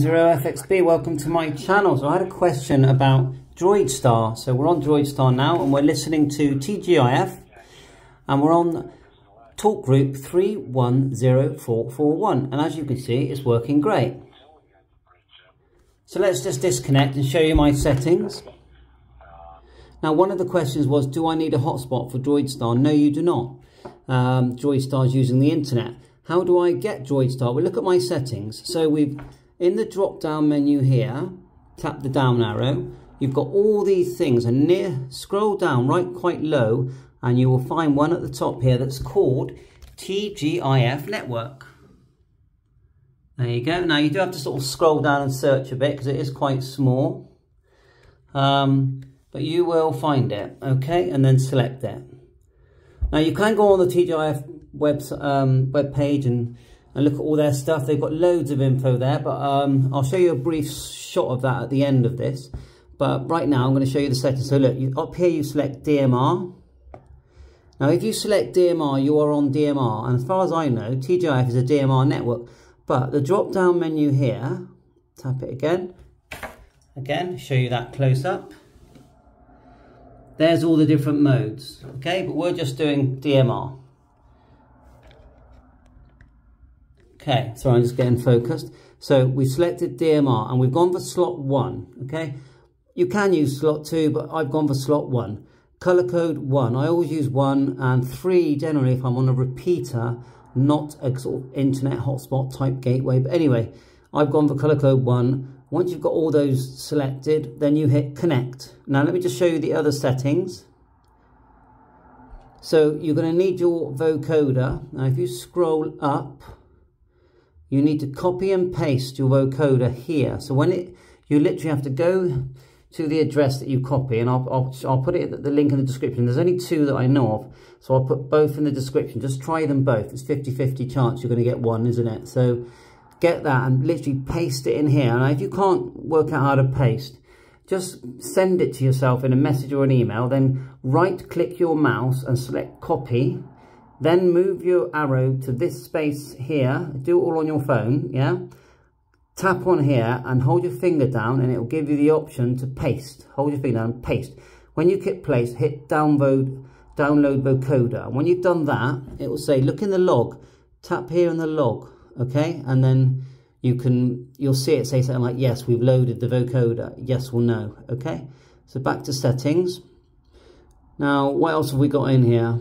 0FXB, welcome to my channel. So I had a question about DroidStar. So we're on DroidStar now and we're listening to TGIF and we're on talk group 310441 and as you can see it's working great. So let's just disconnect and show you my settings. Now one of the questions was do I need a hotspot for DroidStar? No you do not. Um, DroidStar is using the internet. How do I get DroidStar? Well look at my settings. So we've in the drop down menu here, tap the down arrow, you've got all these things and near, scroll down right quite low and you will find one at the top here that's called TGIF network. There you go. Now you do have to sort of scroll down and search a bit because it is quite small. Um, but you will find it, okay? And then select it. Now you can go on the TGIF web, um, web page and and look at all their stuff. They've got loads of info there, but um, I'll show you a brief shot of that at the end of this. But right now, I'm going to show you the settings. So look, you, up here you select DMR. Now, if you select DMR, you are on DMR. And as far as I know, TGIF is a DMR network. But the drop-down menu here, tap it again. Again, show you that close up. There's all the different modes, okay? But we're just doing DMR. Okay, so I'm just getting focused. So we selected DMR and we've gone for slot one, okay? You can use slot two, but I've gone for slot one. Color code one, I always use one and three generally if I'm on a repeater, not a sort of internet hotspot type gateway. But anyway, I've gone for color code one. Once you've got all those selected, then you hit connect. Now let me just show you the other settings. So you're going to need your vocoder. Now if you scroll up, you need to copy and paste your vocoder here. So when it, you literally have to go to the address that you copy, and I'll, I'll, I'll put it at the link in the description. There's only two that I know of, so I'll put both in the description. Just try them both. It's 50-50 chance you're going to get one, isn't it? So get that and literally paste it in here. And if you can't work out how to paste, just send it to yourself in a message or an email, then right-click your mouse and select copy, then move your arrow to this space here. Do it all on your phone, yeah? Tap on here and hold your finger down and it will give you the option to paste. Hold your finger down and paste. When you click place, hit download, download vocoder. When you've done that, it will say, look in the log. Tap here in the log, okay? And then you can, you'll see it say something like, yes, we've loaded the vocoder. Yes or no, okay? So back to settings. Now, what else have we got in here?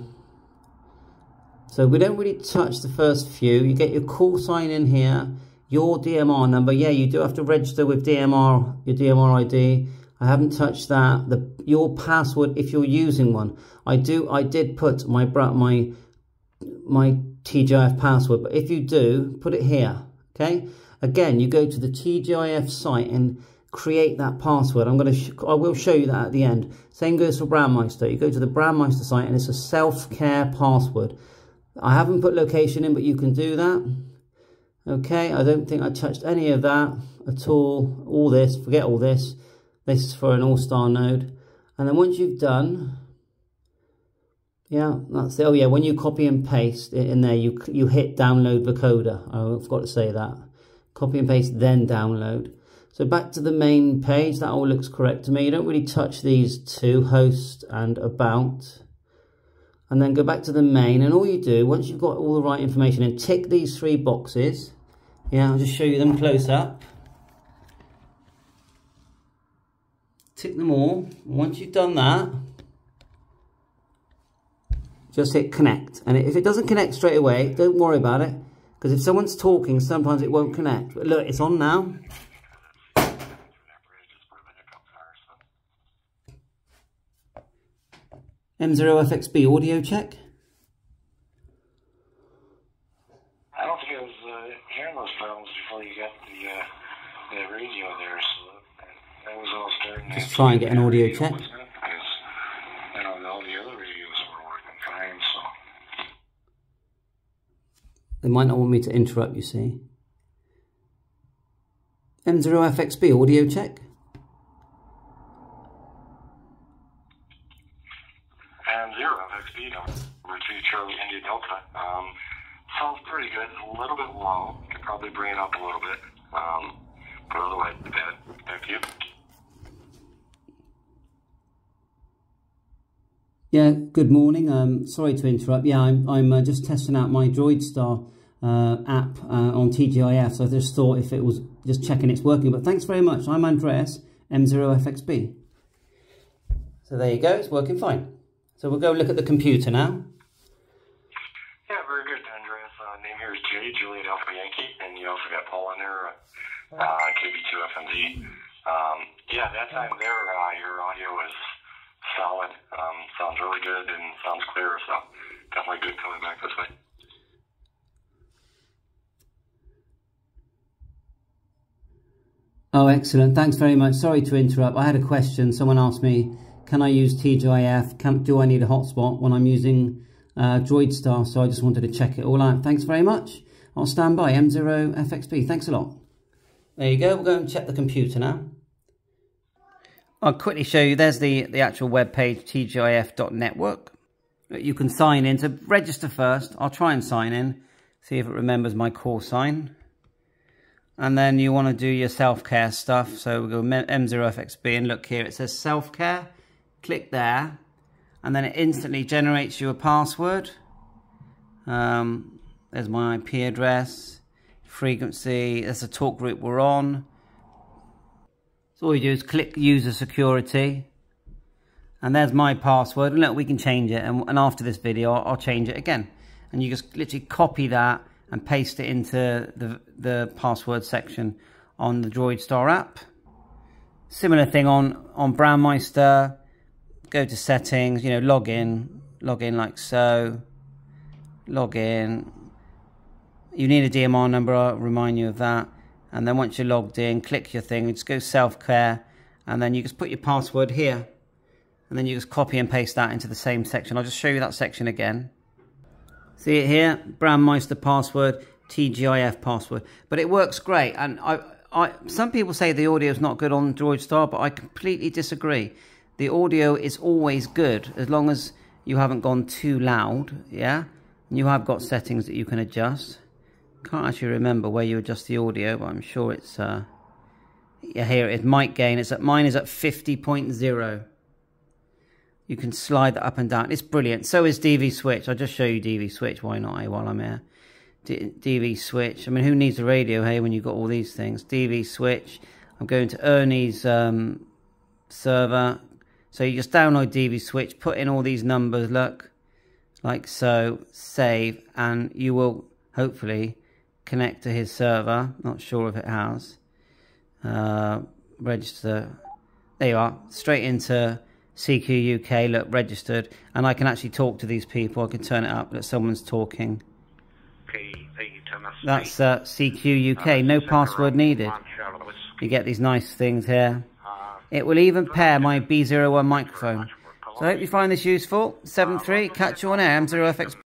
So we don't really touch the first few. You get your call sign in here, your DMR number. Yeah, you do have to register with DMR, your DMR ID. I haven't touched that. The your password if you're using one. I do. I did put my my my TGIF password, but if you do, put it here. Okay. Again, you go to the TGIF site and create that password. I'm going to. I will show you that at the end. Same goes for Brandmeister. You go to the Brandmeister site and it's a self-care password. I haven't put location in, but you can do that. Okay, I don't think I touched any of that at all. All this, forget all this. This is for an AllStar node. And then once you've done, yeah, that's it. Oh yeah, when you copy and paste it in there, you, you hit download vocoder. Oh, I forgot to say that. Copy and paste, then download. So back to the main page, that all looks correct to me. You don't really touch these two, host and about and then go back to the main. And all you do once you've got all the right information and tick these three boxes. Yeah I'll just show you them close up. Tick them all. Once you've done that just hit connect. And if it doesn't connect straight away don't worry about it because if someone's talking sometimes it won't connect. But look it's on now M0FXB audio check. I don't think I was uh, hearing those problems before you got the, uh, the radio there, so that was all starting Just try and get an audio check. Because, you know, all the other radios were working fine, so. They might not want me to interrupt, you see. M0FXB audio check. Charlie India Delta. Um, sounds pretty good. A little bit low. Could probably bring it up a little bit. Um, the white pad. Thank you. Yeah, good morning. Um, sorry to interrupt. Yeah, I'm, I'm uh, just testing out my DroidStar uh, app uh, on TGIF, so I just thought if it was just checking it's working. But thanks very much. I'm Andreas, M0FXB. So there you go, it's working fine. So we'll go look at the computer now. Yeah, very good, Andreas. Uh, name here is J, Juliet Alpha Yankee, and you also got Paul in there, uh, uh, KB2FMD. Um, yeah, that time there, uh, your audio was solid. Um, sounds really good and sounds clear, so definitely good coming back this way. Oh, excellent. Thanks very much. Sorry to interrupt. I had a question. Someone asked me, can I use TGIF? Can, do I need a hotspot when I'm using uh, DroidStar? So I just wanted to check it all out. Thanks very much. I'll stand by. M0FXB. Thanks a lot. There you go. We'll go and check the computer now. I'll quickly show you. There's the, the actual web page, tgif.network. You can sign in. To register first, I'll try and sign in. See if it remembers my call sign and then you want to do your self-care stuff so we go M0FXB and look here it says self-care click there and then it instantly generates you a password um, there's my IP address frequency there's a talk group we're on so all you do is click user security and there's my password and look we can change it and, and after this video I'll, I'll change it again and you just literally copy that and paste it into the, the password section on the DroidStar app. Similar thing on, on Brandmeister. Go to settings, you know, log in, log in like so, log in. You need a DMR number, I'll remind you of that. And then once you're logged in, click your thing, just go self-care, and then you just put your password here. And then you just copy and paste that into the same section. I'll just show you that section again. See it here, Brandmeister password, TGIF password. But it works great. And I, I, some people say the audio is not good on DroidStar, but I completely disagree. The audio is always good as long as you haven't gone too loud, yeah? And you have got settings that you can adjust. Can't actually remember where you adjust the audio, but I'm sure it's, uh, yeah, here it is, mic gain. It's at, mine is at 50.0. You can slide that up and down. It's brilliant. So is DV Switch. I'll just show you DV Switch. Why not, eh, while I'm here. D DV Switch. I mean, who needs a radio, hey, when you've got all these things? DV Switch. I'm going to Ernie's um, server. So you just download DV Switch, put in all these numbers, look, like so, save, and you will hopefully connect to his server. Not sure if it has. Uh, register. There you are. Straight into CQ UK, look, registered, and I can actually talk to these people. I can turn it up that someone's talking. Okay, That's uh, CQ UK, no password needed. You get these nice things here. It will even pair my B01 microphone. So I hope you find this useful. 7.3, catch you on air, M0FX.